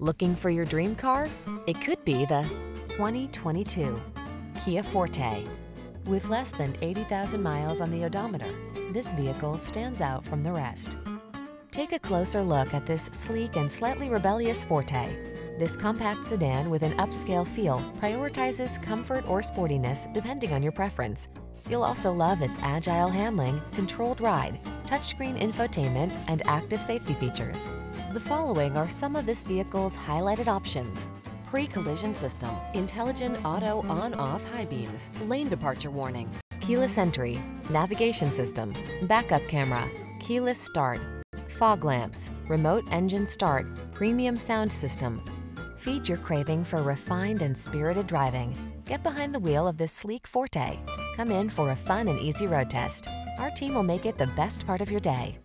Looking for your dream car? It could be the 2022 Kia Forte. With less than 80,000 miles on the odometer, this vehicle stands out from the rest. Take a closer look at this sleek and slightly rebellious Forte. This compact sedan with an upscale feel prioritizes comfort or sportiness depending on your preference. You'll also love its agile handling, controlled ride, touchscreen infotainment, and active safety features. The following are some of this vehicle's highlighted options. Pre-collision system, intelligent auto on-off high beams, lane departure warning, keyless entry, navigation system, backup camera, keyless start, fog lamps, remote engine start, premium sound system. Feed your craving for refined and spirited driving. Get behind the wheel of this sleek Forte. Come in for a fun and easy road test. Our team will make it the best part of your day.